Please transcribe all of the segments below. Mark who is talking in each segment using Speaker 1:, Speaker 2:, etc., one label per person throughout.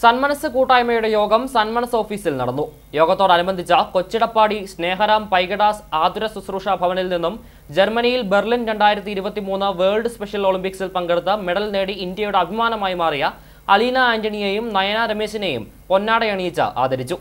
Speaker 1: സന്മനസ് കൂട്ടായ്മയുടെ യോഗം സന്മനസ് ഓഫീസിൽ നടന്നു. യോഗത്തോടനുബന്ധിച്ച കൊച്ചിടപ്പാടി സ്നേഹരാം പൈഗഡാസ് ആതുര ശുശ്രൂഷ ഭവനിൽ നിന്നും ജർമ്മനിയിൽ ബെർലിൻ രണ്ടായിരത്തി ഇരുപത്തിമൂന്ന് വേൾഡ് സ്പെഷ്യൽ ഒളിമ്പിക്സിൽ പങ്കെടുത്ത മെഡൽ നേടി ഇന്ത്യയുടെ അഭിമാനമായി മാറിയ അലീന ആന്റണിയെയും നയന രമേശിനെയും പൊന്നാടയണിയിച്ച് ആദരിച്ചു.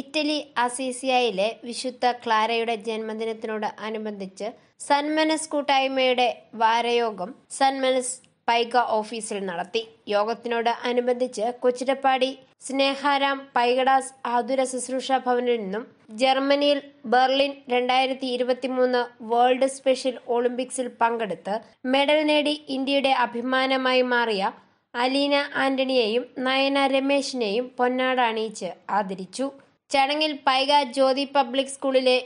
Speaker 2: ഇറ്റലി അസീസിയയിലെ വിശുദ്ധ ക്ലാരയുടെ ജന്മദിനത്തിനോട് അനുബന്ധിച്ച് സന്മനസ് കൂട്ടായ്മയുടെ വാരയോഗം സന്മനസ് പൈക ഓഫീസിൽ നടത്തി. യോഗത്തിനോട് അനുബന്ധിച്ച് കൊച്ചിടപ്പാടി സ്നേഹാരാം പൈഗഡാസ് ആതുര ശുശ്രൂഷ ഭവനിൽ നിന്നും ജർമ്മനിയിൽ ബെർലിൻ രണ്ടായിരത്തി ഇരുപത്തിമൂന്ന് വേൾഡ് സ്പെഷ്യൽ ഒളിമ്പിക്സിൽ പങ്കെടുത്ത് മെഡൽ നേടി ഇന്ത്യയുടെ അഭിമാനമായി മാറിയ അലീന ആന്റണിയെയും നയന രമേശിനെയും പൊന്നാട അണിയിച്ച് ആദരിച്ചു. ചടങ്ങിൽ പൈക ജ്യോതി പബ്ലിക് സ്കൂളിലെ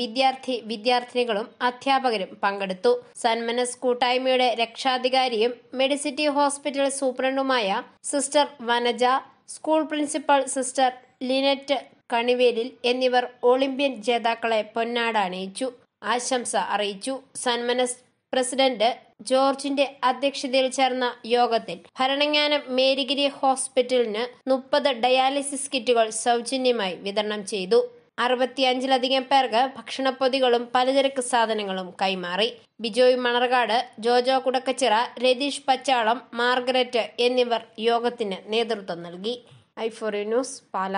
Speaker 2: വിദ്യാർത്ഥി വിദ്യാർത്ഥിനികളും അധ്യാപകരും പങ്കെടുത്തു. സന്മനസ് കൂട്ടായ്മയുടെ രക്ഷാധികാരിയും Medicity hospital സൂപ്രണ്ടുമായ sister Vanaja school principal sister Linet Kanivelil എന്നിവർ ഒളിമ്പ്യൻ ജേതാക്കളെ പൊന്നാട അണിയിച്ചു. ആശംസ അറിയിച്ചു. സന്മനസ് പ്രസിഡന്റ് ജോർജിന്റെ അധ്യക്ഷതയിൽ ചേർന്ന യോഗത്തിൽ ഭരണങ്ങാനം മേരിഗിരി ഹോസ്പിറ്റലിന് മുപ്പത് ഡയാലിസിസ് കിറ്റുകൾ സൗജന്യമായി വിതരണം ചെയ്തു. അറുപത്തിയഞ്ചിലധികം പേർക്ക് ഭക്ഷണപ്പൊതികളും പലചരക്ക് സാധനങ്ങളും കൈമാറി. ബിജോയ് മണർകാട് ജോജോ കുടക്കച്ചിറ രതീഷ് പച്ചാളം മാർഗരറ്റ് എന്നിവർ യോഗത്തിന് നേതൃത്വം നൽകി. ഐഫോറി ന്യൂസ് പാല.